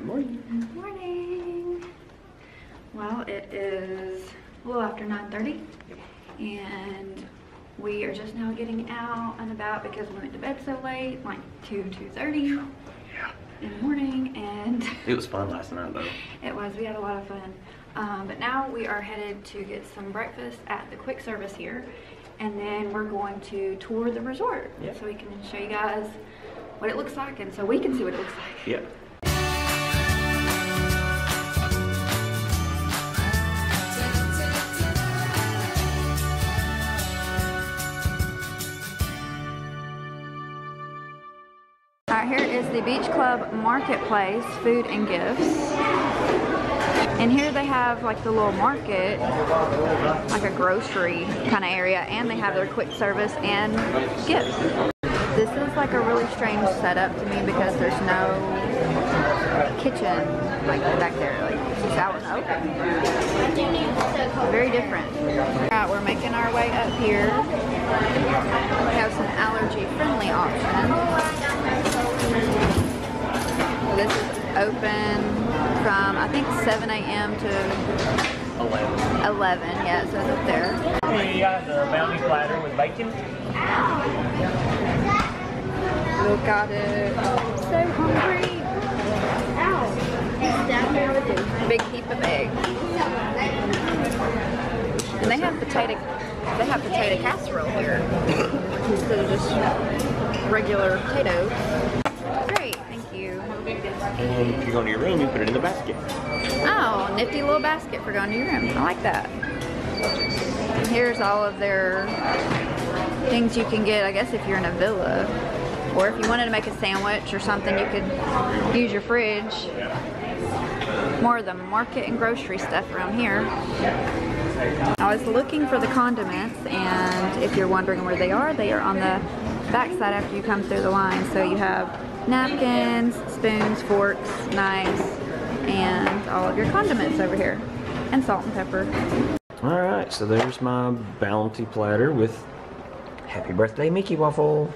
Good morning. Good morning. Well, it is a little after 9.30 and we are just now getting out and about because we went to bed so late, like 2, 2.30 Yeah. in the morning and It was fun last night though. it was, we had a lot of fun. Um, but now we are headed to get some breakfast at the quick service here and then we're going to tour the resort Yeah. so we can show you guys what it looks like and so we can see what it looks like. Yeah. The Beach Club Marketplace, food and gifts. And here they have like the little market, like a grocery kind of area, and they have their quick service and gifts. This is like a really strange setup to me because there's no kitchen like back there, like it's just open. Very different. All right, we're making our way up here. We have some allergy-friendly options. This is open from I think 7 a.m. to 11. 11. Yeah, it says up there. We got the bounty platter with bacon. Look at it. I'm so hungry. Big heap of eggs. And they have potato. They have potato casserole here. Instead of just regular potatoes. And if you go to your room, you put it in the basket. Oh, nifty little basket for going to your room. I like that. And here's all of their things you can get, I guess, if you're in a villa. Or if you wanted to make a sandwich or something, you could use your fridge. More of the market and grocery stuff around here. I was looking for the condiments, and if you're wondering where they are, they are on the back side after you come through the line. So you have napkins, spoons, forks, knives, and all of your condiments over here. And salt and pepper. All right, so there's my bounty platter with happy birthday Mickey waffle,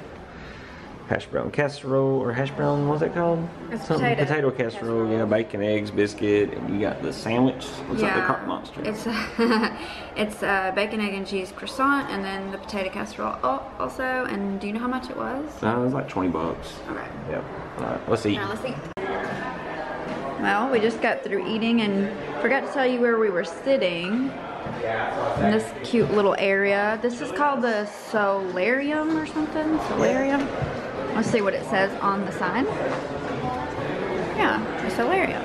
hash brown casserole, or hash brown, what's that called? It's Something, potato casserole, yeah, bacon, eggs, biscuit, and you got the sandwich. Looks like the cart monster. It's a, it's uh, bacon, egg, and cheese croissant, and then the potato casserole al- also. And do you know how much it was? Uh, it was like 20 bucks. Okay. Yep. All right, let's eat. Now let's eat. Well, we just got through eating and forgot to tell you where we were sitting. In this cute little area. This is called the solarium or something. Solarium. Let's see what it says on the sign. Yeah, the solarium.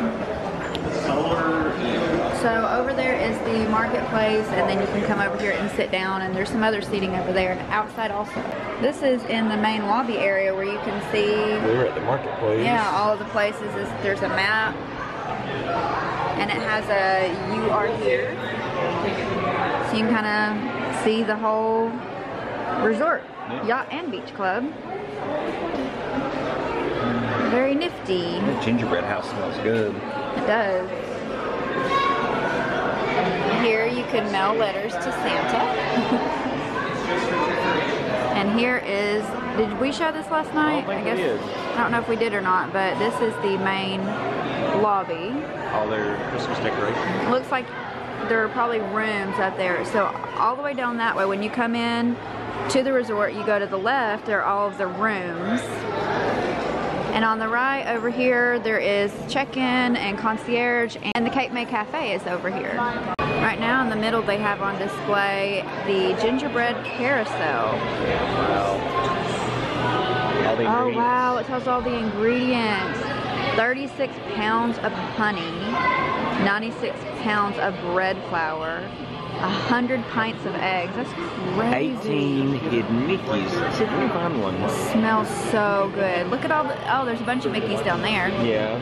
So over there is the marketplace and then you can come over here and sit down and there's some other seating over there and outside also. This is in the main lobby area where you can see We were at the marketplace. yeah, all of the places. Is, there's a map, and it has a "You Are Here," so you can kind of see the whole resort, yacht and beach club. Very nifty. The gingerbread house smells good. It does. Here you can mail letters to Santa. and here is, did we show this last night? I, we guess. I don't know if we did or not, but this is the main lobby. All their Christmas decorations. Looks like there are probably rooms up there. So all the way down that way, when you come in to the resort, you go to the left, there are all of the rooms. And on the right over here, there is check-in and concierge, and the Cape May Cafe is over here. Right now in the middle, they have on display the gingerbread carousel. All the Oh wow, it tells all the ingredients. 36 pounds of honey, 96 pounds of bread flour, 100 pints of eggs. That's crazy. 18 hidden Mickeys. See if we can find one. Smells so good. Look at all the, oh, there's a bunch of Mickeys down there. Yeah.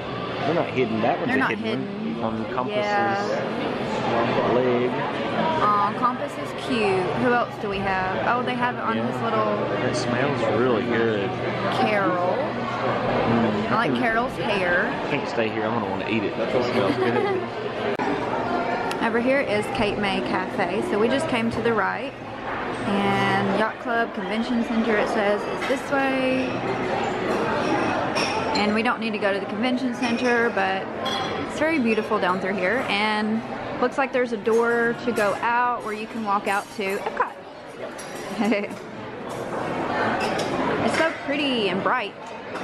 They're not hidden. That one's They're a not hidden, hidden. one. On compasses. Yeah. Leg. Aw, Compass is cute. Who else do we have? Oh, they have it on his little It smells really good. Carol. Mm, I like Carol's hair. Can't stay here. I'm gonna want to eat it. That smells good. Over here is Cape May Cafe. So we just came to the right. And Yacht Club Convention Center, it says, is this way. And we don't need to go to the convention center, but it's very beautiful down through here. And looks like there's a door to go out where you can walk out to Epcot. it's so pretty and bright.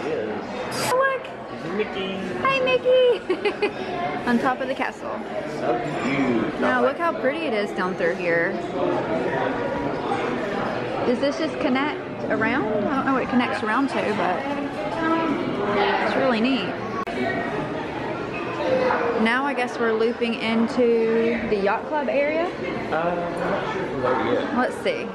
It is. Mickey. Hi, Mickey! On top of the castle. So cute. Now look how pretty it is down through here. Does this just connect around? I don't know what it connects around to, but it's really neat. Now I guess we're looping into the yacht club area. Uh, I'm not sure if we're there yet. Let's see.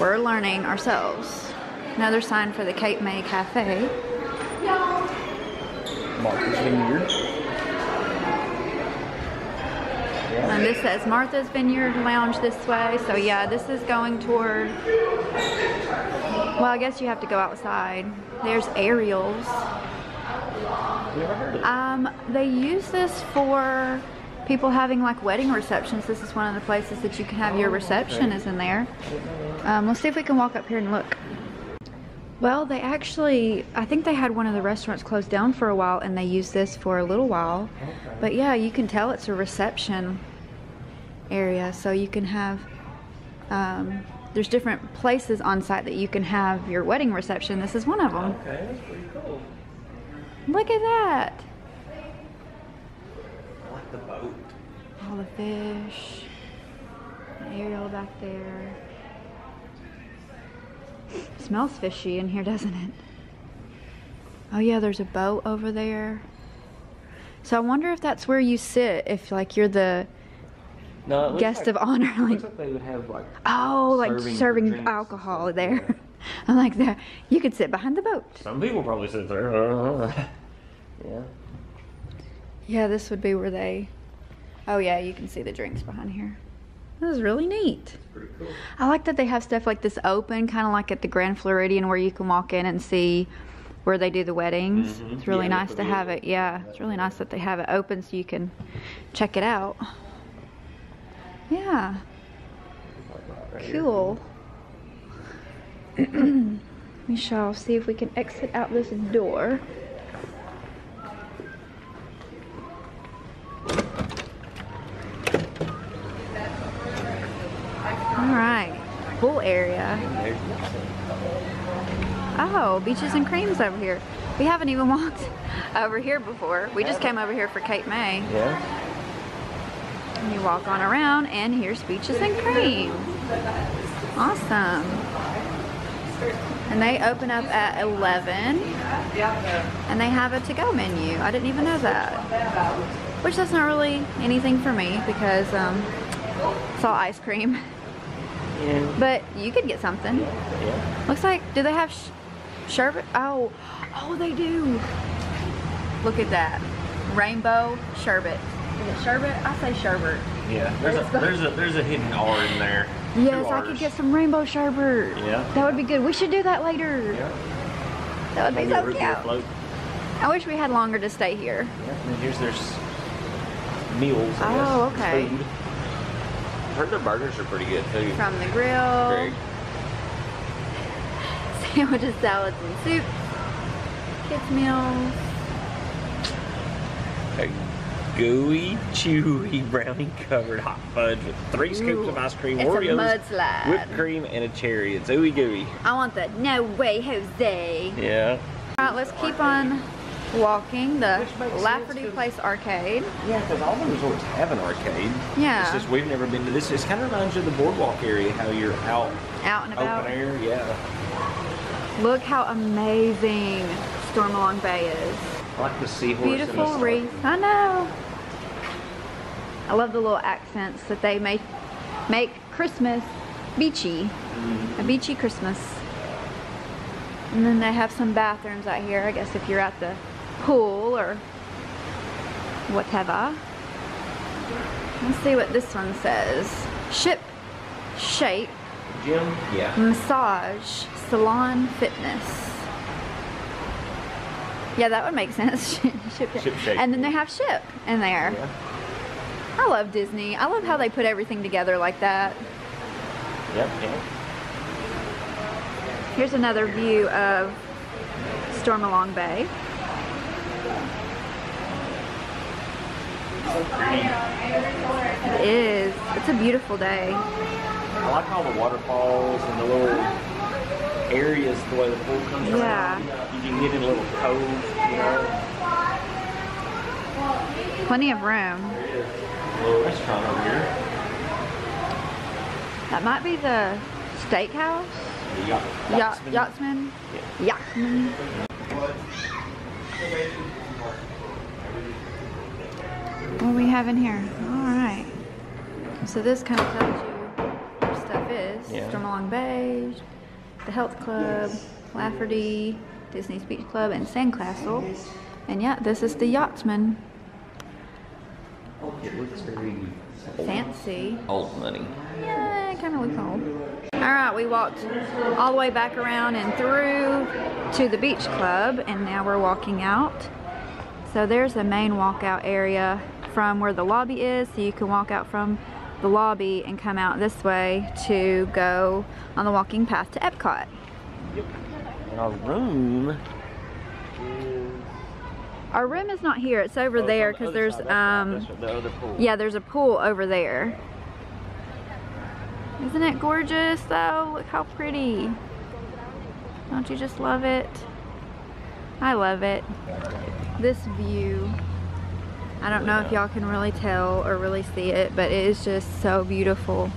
We're learning ourselves. Another sign for the Cape May Cafe. Martha's Vineyard. And this says Martha's Vineyard Lounge this way. So yeah, this is going toward, well, I guess you have to go outside. There's Ariel's. Never heard of it. Um, they use this for people having like wedding receptions. This is one of the places that you can have your reception is in there. Um, let's see if we can walk up here and look. Well, they actually, I think they had one of the restaurants closed down for a while and they used this for a little while. But yeah, you can tell it's a reception area. So you can have, um, there's different places on site that you can have your wedding reception. This is one of them. Okay, that's pretty cool. Look at that. I like the boat. All the fish. Ariel back there. Smells fishy in here, doesn't it? Oh yeah, there's a boat over there. So I wonder if that's where you sit if like you're the No, guest like, of honor. Like Looks like they would have like. oh, like serving serving, drinks alcohol stuff, there. yeah. I'm like there. You could sit behind the boat. Some people probably sit there. yeah. Yeah, this would be where they. Oh yeah, you can see the drinks behind here. This is really neat. Pretty cool. I like that they have stuff like this open, kind of like at the Grand Floridian, where you can walk in and see where they do the weddings. Mhm. It's really Yeah, nice to have it. Yeah, it's really nice that they have it open so you can check it out. Yeah, cool. we shall see if we can exit out this door. All right, pool area. Oh, beaches and creams over here. We haven't even walked over here before. We just came over here for Cape May. Yeah. And you walk on around and here's beaches and creams. Awesome. And they open up at 11 and they have a to-go menu. I didn't even know that. Which that's not really anything for me because um, it's all ice cream. Yeah. But you could get something. Yeah. Looks like, do they have sh- sherbet? Oh, oh, they do. Look at that. Rainbow sherbet. Is it sherbet? I say sherbet. Yeah. There's a there's a there's a hidden R in there. Yes, I could get some rainbow sherbet. Yeah. That would be good. We should do that later. Yeah. That would be Maybe so cute. I wish we had longer to stay here. Yeah. And here's there's meals. I oh, guess. Oh, okay. Food. I heard their burgers are pretty good too. From the grill, Very. sandwiches, salads, and soups, kids meals. A gooey, chewy, brownie covered hot fudge with three scoops of ice cream, it's a mudslide. whipped cream, and a cherry. It's ooey gooey. I want that. no way Jose. Yeah. All right, let's keep on walking the Lafferty sense, Place Arcade. Yeah, because all the resorts have an arcade. Yeah. It's just we've never been to this. It kind of reminds you of the boardwalk area, how you're out Out and about. open air. Yeah. Look how amazing Stormalong Bay is. I like the seahorse. Beautiful reef. I know. I love the little accents that they make make Christmas beachy. Mm-hmm. A beachy Christmas. And then they have some bathrooms out here, I guess if you're at the pool or whatever. Let's see what this one says. Ship shape Gym. Yeah. massage salon fitness. Yeah, that would make sense. ship, Ship shape. And then they have ship in there. Yeah. I love Disney. I love how they put everything together like that. Yep. Yeah. Here's another view of Stormalong Bay. It is. It's a beautiful day. I like all the waterfalls and the little areas, the way the pool comes Yeah. around. You can get in little coves, you know. Plenty of room. There is A little restaurant over here. That might be the steakhouse. The yacht, Yacht, yachtsman. yachtsman. Yachtsman. What we have in here? All right. So this kind of tells you where stuff is. Yeah. Stormalong Bay, the Health Club, Lafferty, Disney's Beach Club, and Sandcastle. And yeah, this is the Yachtsman. Oh, it looks very old, Fancy. old money. Yeah, it kind of looks old. All right, we walked all the way back around and through to the beach club, and now we're walking out. So there's the main walkout area from where the lobby is, so you can walk out from the lobby and come out this way to go on the walking path to Epcot. And our room is Our room is not here; it's over Oh, there on the because there's um the other pool. yeah, there's a pool over there. Isn't it gorgeous though? Look how pretty. Don't you just love it? I love it. This view, I don't know if y'all can really tell or really see it, but it is just so beautiful.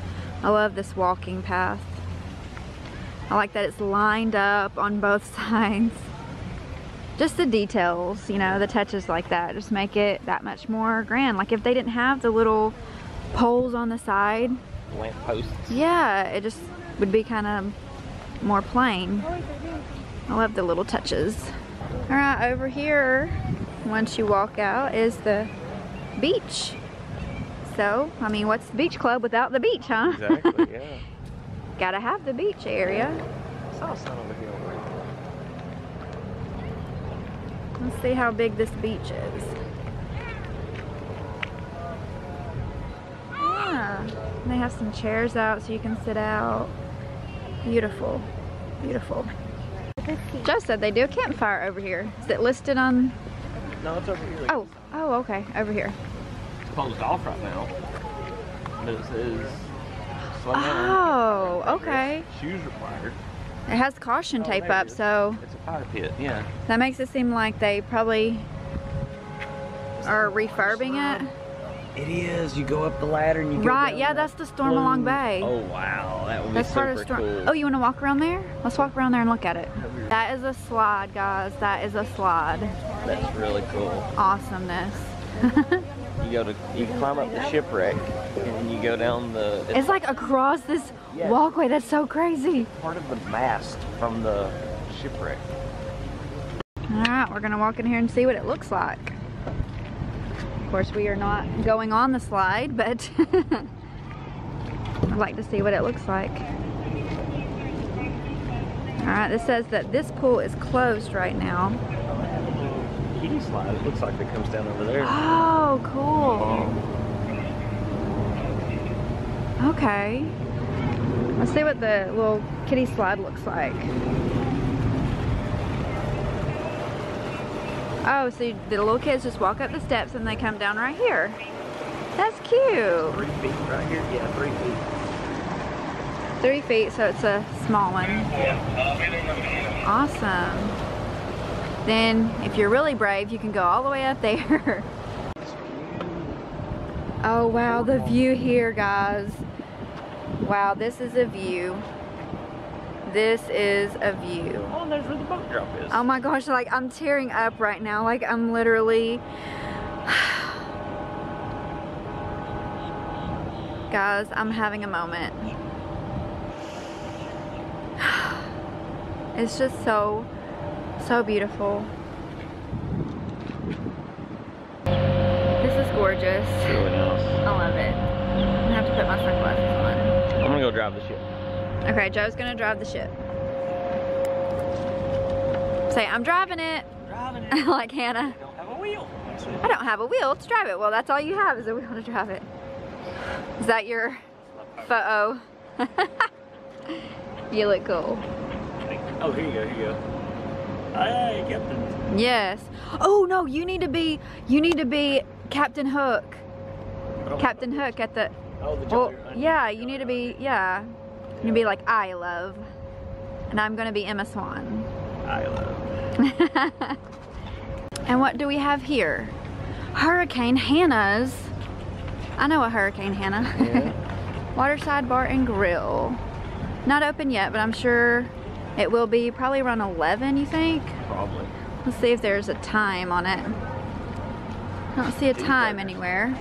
I love this walking path. I like that it's lined up on both sides. Just the details, you know, the touches like that just make it that much more grand. Like if they didn't have the little poles on the side, lamp posts. yeah, it just would be kind of more plain. I love the little touches. All right, over here, once you walk out, is the beach. So, I mean, what's the beach club without the beach, huh? Exactly, yeah. Gotta have the beach area. Saw over here. Let's see how big this beach is. Yeah, they have some chairs out so you can sit out. Beautiful, beautiful. Joe said they do a campfire over here. Is it listed on? No, it's over here. Oh, oh, okay, over here. It's closed off right now. But it says slow down. Oh, okay. Shoes required. It has caution Oh, tape there it up, so It's a fire pit, yeah. that makes it seem like they probably are refurbing it. It is. You go up the ladder and you Right, yeah, that's the Stormalong Along Bay. Oh wow, that would be That's part of Storm. cool. Oh, you want to walk around there? Let's walk around there and look at it. That is a slide, guys. That is a slide. That's really cool. Awesomeness. You go to you climb up the shipwreck and you go down the. It's, it's like across this Yeah. walkway. That's so crazy. part of the mast from the shipwreck. All right, we're gonna walk in here and see what it looks like. Of course, we are not going on the slide, but I'd like to see what it looks like. All right, this says that this pool is closed right now. Kitty slide. It looks like it comes down over there. Oh, cool. Uh-huh. Okay. Let's see what the little kitty slide looks like. Oh, so you- the little kids just walk up the steps and they come down right here. That's cute. Three feet right here. Yeah, three feet. Three feet, so it's a small one. Awesome. Then, if you're really brave, you can go all the way up there. oh, wow, the view here, guys. Wow, this is a view. This is a view. Oh, and there's where the boat drop is. Oh my gosh, like I'm tearing up right now. Like I'm literally Guys, I'm having a moment. It's just so so beautiful. This is gorgeous. It's really nice. I love it. I'm gonna have to put my sunglasses on. I'm gonna go drive the ship. Okay, Joe's gonna drive the ship. Say, I'm driving it. Driving it. like Hannah. don't have a wheel. I don't have a wheel to drive it. Well, that's all you have is a wheel to drive it. Is that your photo? you look cool. Oh, here you go. Here you go. Hey, Captain. Yes. Oh no, you need to be you need to be Captain Hook. Captain Hook at the Oh, the Well, yeah, you need to be yeah. You need to be like I love. And I'm gonna be Emma Swan. I love. And what do we have here? Hurricane Hannah's. I know a Hurricane Hannah. Yeah. Waterside Bar and Grill. Not open yet, but I'm sure it will be probably around 11, you think? Probably. Let's see if there's a time on it. I don't see a time anywhere.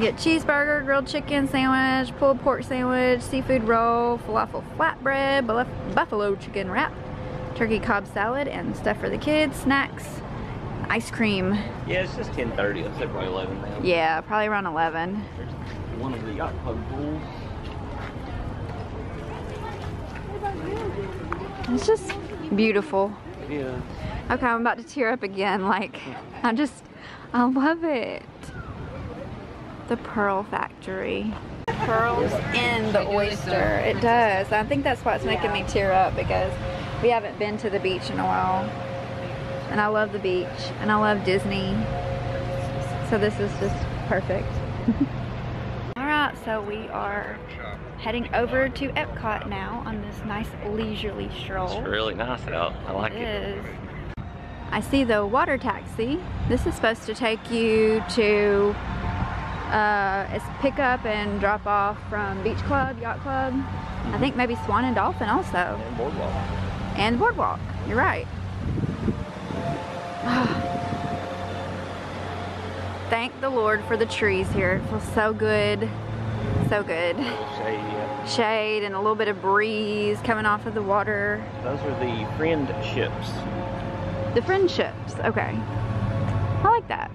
Get cheeseburger, grilled chicken sandwich, pulled pork sandwich, seafood roll, falafel flatbread, buffalo chicken wrap, turkey cob salad, and stuff for the kids, snacks, ice cream. Yeah, it's just 10:30. Let's say probably 11 now. Yeah, probably around 11. There's one of the yacht club pools. It's just beautiful. Yeah. Okay, I'm about to tear up again. Like, I just, I love it. The Pearl Factory. Pearls in the oyster. It does. I think that's what's making me tear up because we haven't been to the beach in a while. And I love the beach and I love Disney. So this is just perfect. All right, so we are heading over to Epcot now on this nice leisurely stroll. It's really nice out. I like It it. is. I see the water taxi. This is supposed to take you to uh, it's pick up and drop off from Beach Club, Yacht Club. I think maybe Swan and Dolphin also. And boardwalk. And Boardwalk. You're right. Thank the Lord for the trees here. It feels so good. So good. Shade, yeah. Shade and a little bit of breeze coming off of the water. Those are the friendships. The friendships, okay. I like that.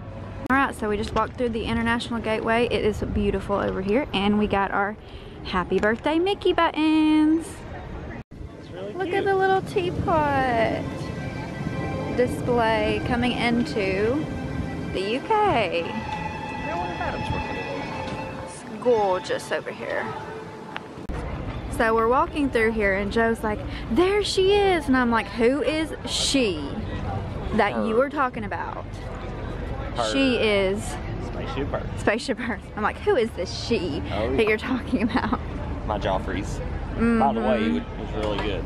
All right, so we just walked through the International Gateway. It is beautiful over here, and we got our Happy Birthday Mickey buttons. Really Look cute. at the little teapot display coming into the UK. I wonder if Adam's working today. It's gorgeous over here. So we're walking through here, and Joe's like, There she is. And I'm like, Who is she that you were talking about? Her. She is Spaceship Earth. Spaceship Earth. I'm like, who is this she Oh, that yeah. you're talking about? My Joffrey's. By the way, Mhm. it was really good.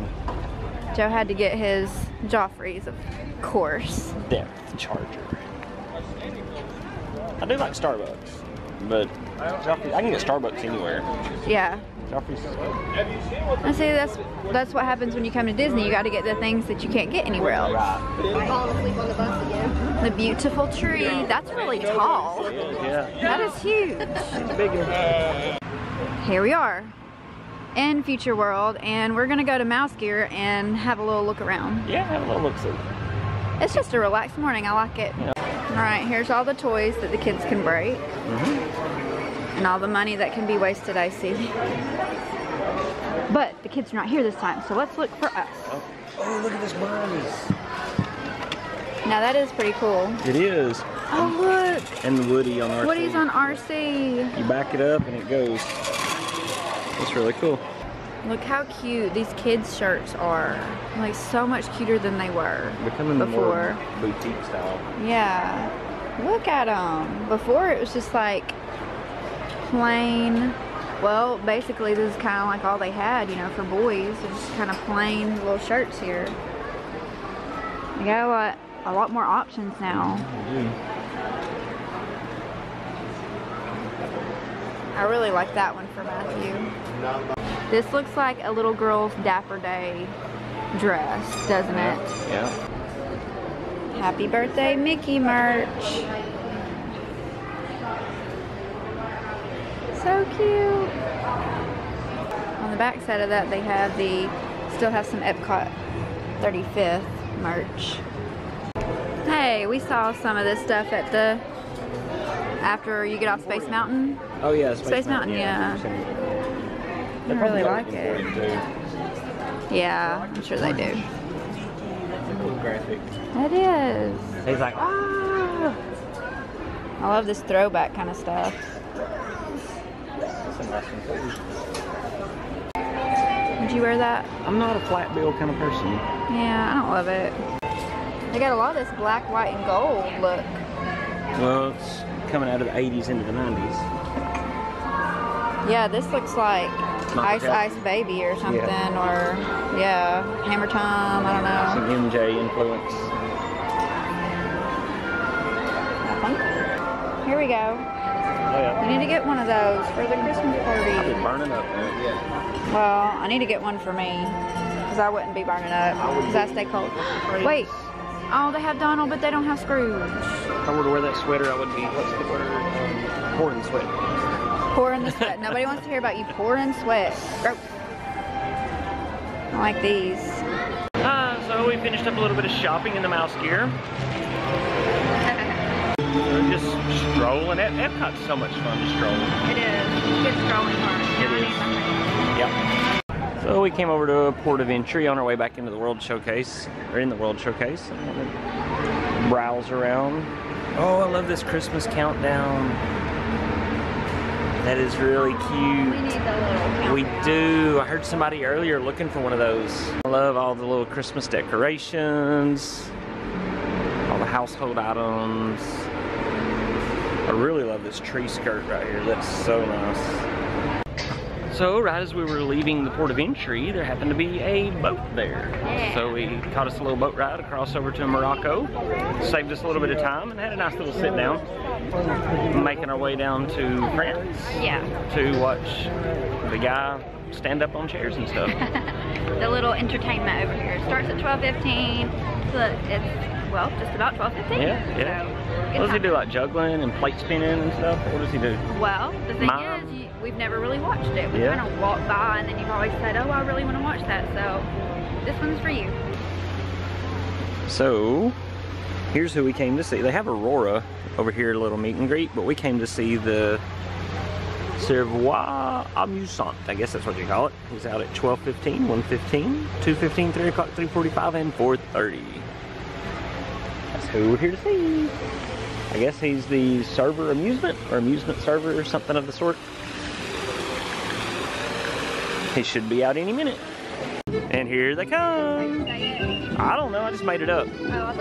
Joe had to get his Joffrey's, of course. Depth charger. I do like Starbucks, but Joffrey, I can get Starbucks anywhere. Yeah. Good. See, that's that's what happens when you come to Disney. You got to get the things that you can't get anywhere else. Right. falling asleep on the bus again. The beautiful tree. That's really tall. Yeah. That is huge. Here we are in Future World, and we're gonna go to MouseGear and have a little look around. Yeah, have a little look see. It's just a relaxed morning. I like it. All right, here's all the toys that the kids can break. Mm-hmm. And all the money that can be wasted, I see. But the kids are not here this time, so let's look for us. Oh, oh look at this Barney's. Now that is pretty cool. It is. Oh look, And the Woody on our Woody's on RC. You back it up and it goes. It's really cool. Look how cute these kids' shirts are. Like so much cuter than they were Becoming before. more boutique style. Yeah, look at them. Before it was just like plain. Well, basically this is kind of like all they had, you know, for boys. It's just kind of plain little shirts here. You got a lot, a lot more options now. I really like that one for Matthew. This looks like a little girl's Dapper Day dress, doesn't it? Yeah. Happy birthday, Mickey merch. So cute. On the back side of that, they have the, still have some Epcot 35th merch. Hey, we saw some of this stuff at the, after you get off Space Mountain. Oh yeah, Space Mountain, yeah. They I really like it. Yeah, I'm sure they do. It's cool graphic. It is. He's like, ah. I love this throwback kind of stuff. That's a nice one. Would you wear that? I'm not a flat bill kind of person. Yeah, I don't love it. They got a lot of this black, white, and gold look. Well, it's coming out of the 80s into the 90s. Yeah, this looks like Ice Ice Baby or something, or yeah, Hammer Time. I don't know. Some MJ influence. Here we go. Oh yeah. We need to get one of those for the Christmas party. I've been party. burning up man. Yeah. Well, I need to get one for me because I wouldn't be burning up because I stay cold. Wait. Oh, they have Donald, but they don't have Scrooge. If I were to wear that sweater, I would be, what's the word? Um, pouring sweat. Pouring the sweat. Nobody wants to hear about you pouring sweat. Gross. I like these. Uh, so we finished up a little bit of shopping in the MouseGear. We're just strolling. Ep- Epcot's so much fun to stroll. It is. It's strolling part. It is. Yep. So we came over to a Port of Entry on our way back into the World Showcase, or in the World Showcase, and wanted to browse around. Oh, I love this Christmas countdown. That is really We cute. need the little We do. I heard somebody earlier looking for one of those. I love all the little Christmas decorations, all the household items. I really love this tree skirt right here. That's so nice. So right as we were leaving the port of entry, there happened to be a boat there. Yeah. So we caught us a little boat ride across over to Morocco. Saved us a little bit of time and had a nice little sit down. Making our way down to France Yeah. to watch the guy stand up on chairs and stuff. the little entertainment over here. Starts at 12.15. Look, it's, well, just about 12.15. Yeah, yeah. So, What does he do, like juggling and plate spinning and stuff? What does he do? Well, the thing is, you, we've never really watched it. We Yeah. kind of walked by and then you've always said, oh, I really want to watch that. So this one's for you. So, here's who we came to see. They have Aurora over here, a little meet and greet, but we came to see the Serveur Amusant. I guess that's what you call it. He's out at 12.15, 1.15, 2.15, 3 o'clock, 3.45, and 4.30. That's who we're here to see. I guess he's the server amusement, or amusement server, or something of the sort. He should be out any minute. And here they come. I don't know, I just made it up. Oh,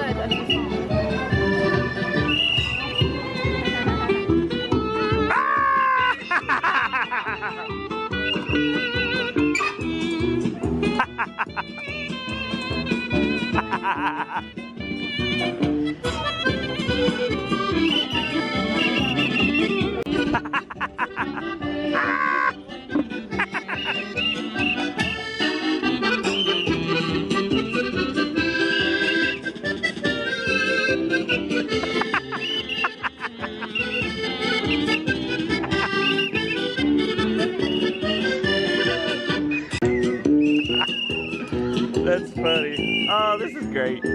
great.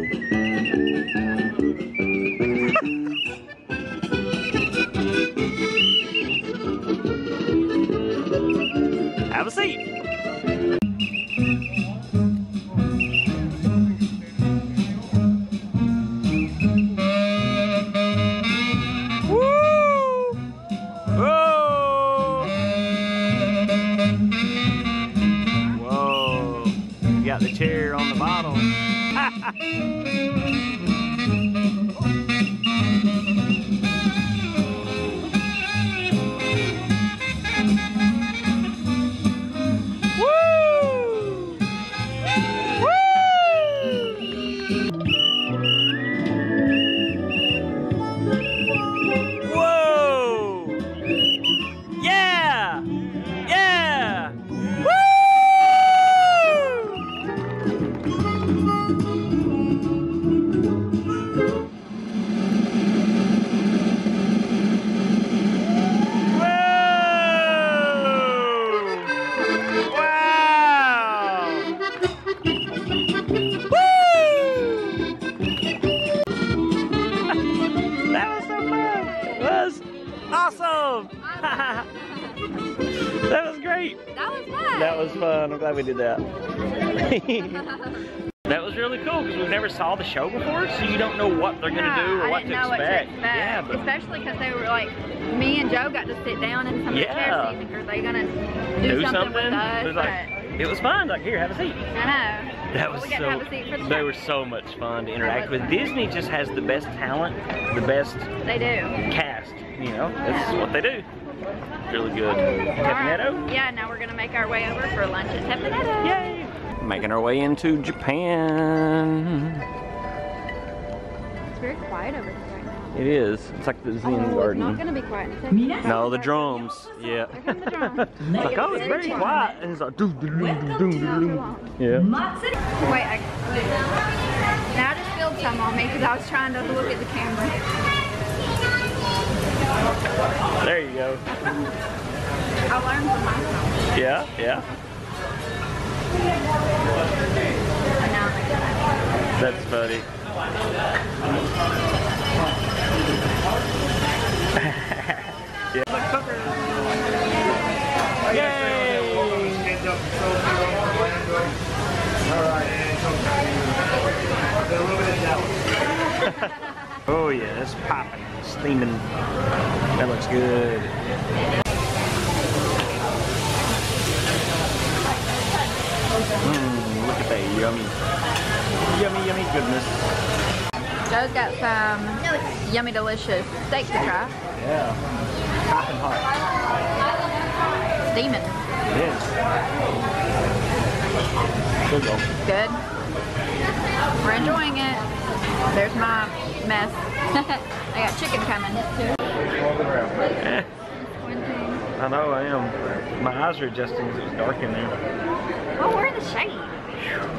Fun. Glad we did that. that was really cool because we've never saw the show before, so you don't know what they're gonna Yeah, do or I what didn't to know expect. what to expect. Yeah, but Especially because they were like, me and Joe got to sit down in some of the Yeah. chair seats. Are they gonna do, Do something, something? with us? There's like- But it was fun. Like, here, have a seat. I know. That Well, was we so. to have a seat for the they were so much fun to interact with. fun. Disney just has the best talent, the best They do. cast. You know, that's what they do. Really good. All right. Teppan Edo? Yeah, now we're gonna make our way over for lunch at Teppan Edo. Yay! Making our way into Japan. It's very quiet over here. It is. It's like the Zen Oh, it's not garden. gonna be quiet in a second. No, the drums. Yeah. Here come the drums. It's like, oh, it's very quiet. And it's like, doo, doo, doo, doo, doo, doo. Yeah. Wait, I, now I just spilled some on me because I was trying to look at the camera. There you go. I learned from myself. Yeah, yeah. And now I'm like, That's funny. Oh yeah, that's popping, steaming. That looks good. Mmm, look at that yummy, yummy, yummy goodness. Joe's got some yummy delicious steak to try. Yeah, popping hot. Steaming. Yes. Good though. Good. We're enjoying it. There's my mess. I got chicken coming too. Eh, I know I am. My eyes are adjusting because it was dark in there. Oh, we're in the shade.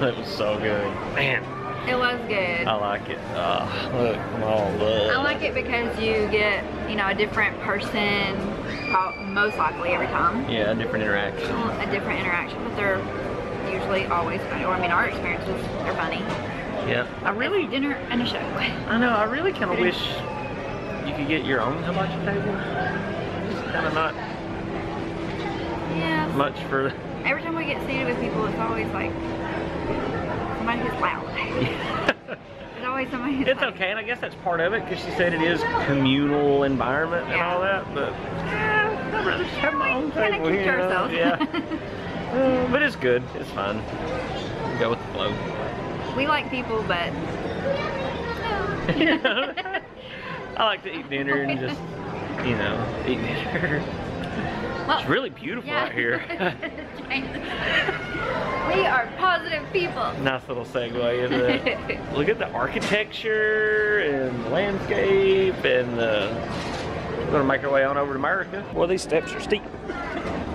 That was so good. Man, It was good. I like it. Uh, look, I'm all. I like it because you get, you know, a different person, most likely every time, Yeah, a different interaction. a different interaction, but they're usually always funny. Or I mean, our experiences are funny. Yeah, I really, dinner and a show. I know, I really kind of wish you could get your own hibachi table. It's kind of not Yeah. much for. Every time we get seated with people, it's always like somebody who's loud. There's always somebody who's It's like, okay, and I guess that's part of it because she said it is communal environment and all that. But yeah, I'd rather just have my own table you know? ourselves. Yeah, Uh, but it's good. It's fun. Go with the flow. We like people, but I like to eat dinner and just, you know, eat dinner. well, It's really beautiful out here. we are positive people. nice little segue, isn't it? Look at the architecture and the landscape and the. We're gonna make our way on over to America. Well, these steps are steep.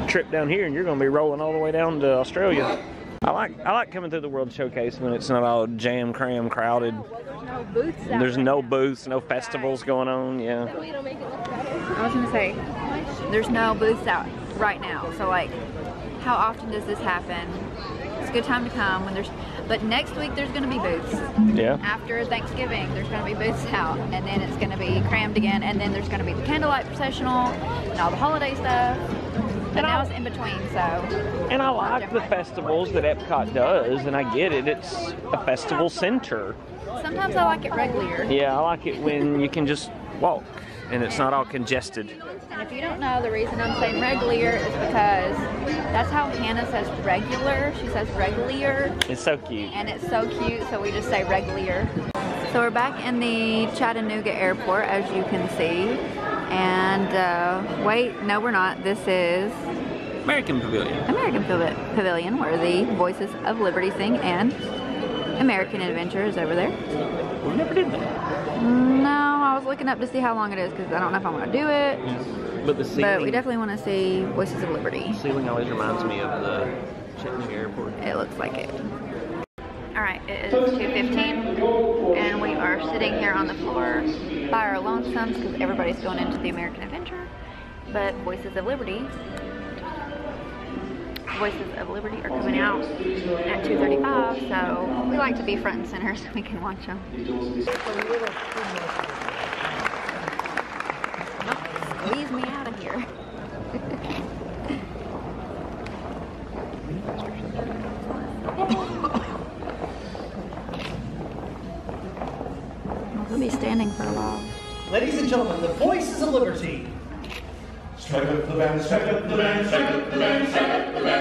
Trip down here, and you're gonna be rolling all the way down to Australia. I like I like coming through the World Showcase when it's not all jam cram crowded. No booths out There's right no now. booths, no festivals going on. Yeah. We don't make it look better. I was gonna say, there's no booths out right now. So like, how often does this happen? It's a good time to come when there's. But next week there's gonna be booths. Yeah. After Thanksgiving, there's gonna be booths out, and then it's gonna be crammed again, and then there's gonna be the candlelight processional and all the holiday stuff. And now it's in between, so And I like the festivals that Epcot does, and I get it. It's a festival center. sometimes I like it regular. Yeah, I like it when you can just walk and it's not all congested. And if you don't know, the reason I'm saying regular is because that's how Hannah says regular. She says regular. It's so cute. and it's so cute, so we just say regular. So we're back in the Chattanooga airport, as you can see. And uh, wait, no, we're not. This is American Pavilion. American Pavilion, where the Voices of Liberty sing, and American Adventure is over there. We never did that. No, I was looking up to see how long it is because I don't know if I want to do it. But the ceiling, But we definitely want to see Voices of Liberty. The ceiling always reminds me of the Chattanooga Airport. It looks like it. All right, it is 2.15 and we are sitting here on the floor by our lonesomes because everybody's going into the American Adventure. But Voices of Liberty, Voices of Liberty are coming out at 2.35, so we like to be front and center so we can watch them. Squeeze me out of here. And gentlemen, the voices of liberty. Strike up the band, strike up the band, strike up the band, strike up the band,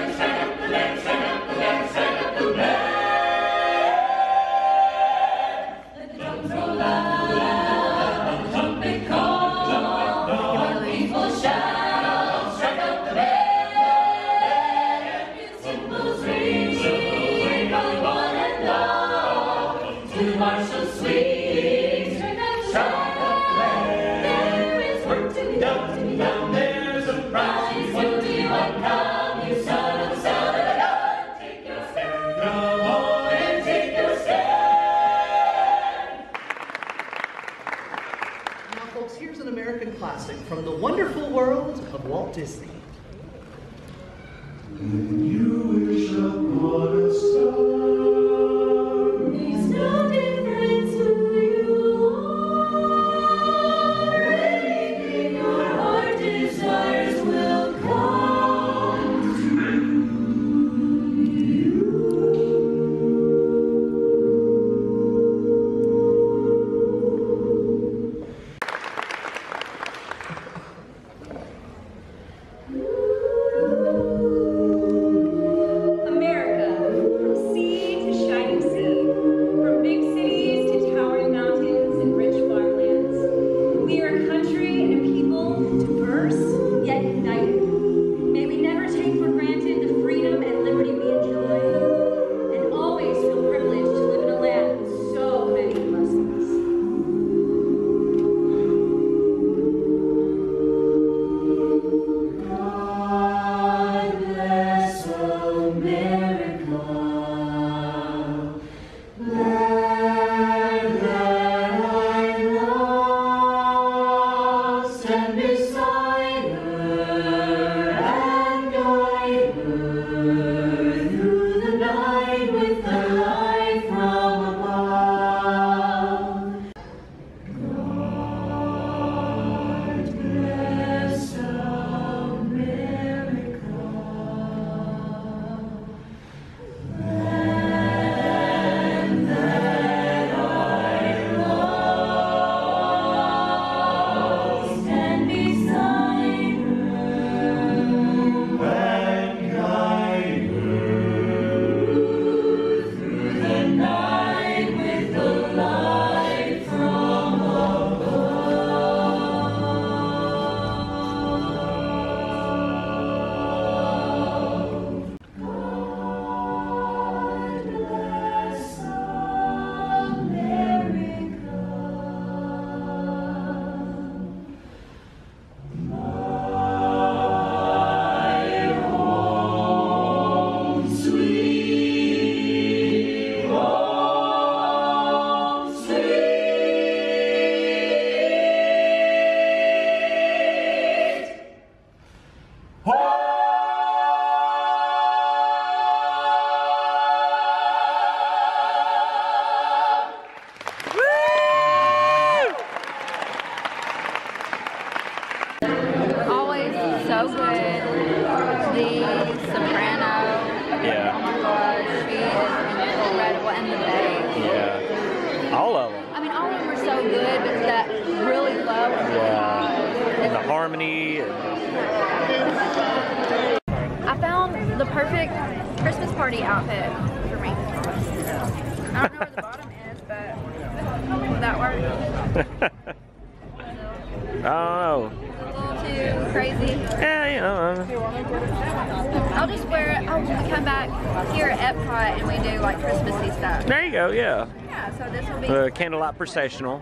candlelight processional.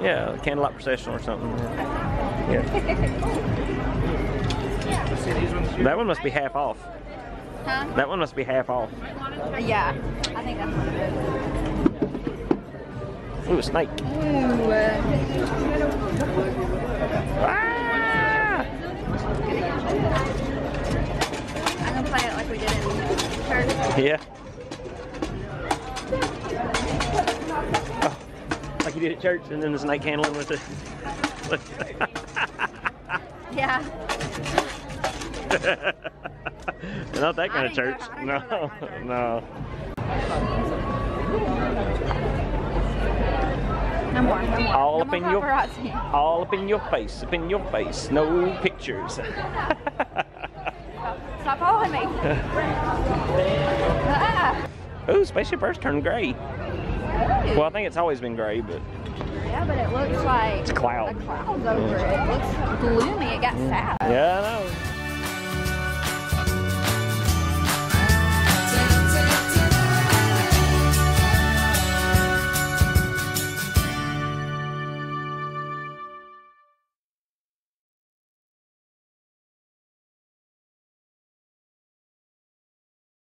Yeah, candlelight processional or something. Yeah. that one must be half off. Huh? That one must be half off. Yeah, I think that's. Ooh, a snake. Ooh. Uh. Ah! I'm gonna play it like we did in church. Yeah. at church, and then there's night Candlin with it. yeah. Not that kind of church. No, no. No more, no more. All no up in your, all up in your face, up in your face. No pictures. Stop following me. ah. Ooh, Spaceship Earth's turned gray. Well, I think it's always been gray, but Yeah, but it looks like It's a cloud. cloud's over it. It looks gloomy. It got sad. yeah, I know.